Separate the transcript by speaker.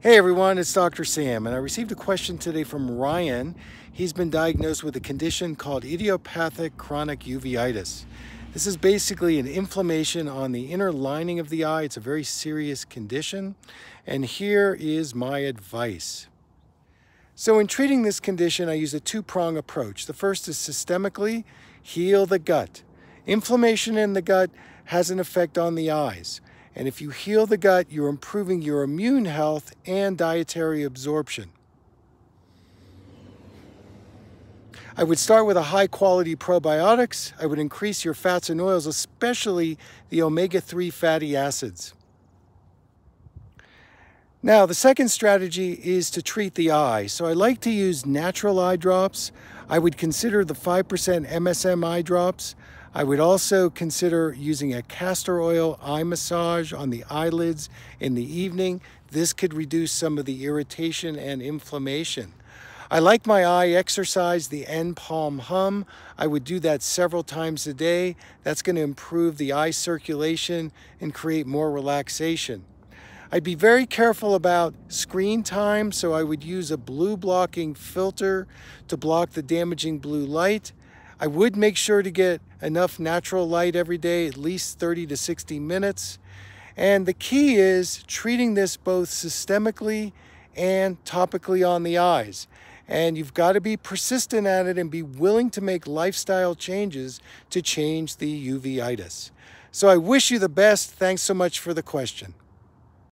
Speaker 1: Hey everyone, it's Dr. Sam, and I received a question today from Ryan. He's been diagnosed with a condition called idiopathic chronic uveitis. This is basically an inflammation on the inner lining of the eye. It's a very serious condition, and here is my advice. So in treating this condition, I use a two-prong approach. The first is systemically heal the gut. Inflammation in the gut has an effect on the eyes. And if you heal the gut, you're improving your immune health and dietary absorption. I would start with a high quality probiotics. I would increase your fats and oils, especially the omega-3 fatty acids. Now, the second strategy is to treat the eye. So I like to use natural eye drops. I would consider the 5% MSM eye drops. I would also consider using a castor oil eye massage on the eyelids in the evening. This could reduce some of the irritation and inflammation. I like my eye exercise, the end palm hum. I would do that several times a day. That's going to improve the eye circulation and create more relaxation. I'd be very careful about screen time, so I would use a blue blocking filter to block the damaging blue light. I would make sure to get enough natural light every day, at least 30 to 60 minutes. And the key is treating this both systemically and topically on the eyes. And you've got to be persistent at it and be willing to make lifestyle changes to change the uveitis. So I wish you the best. Thanks so much for the question.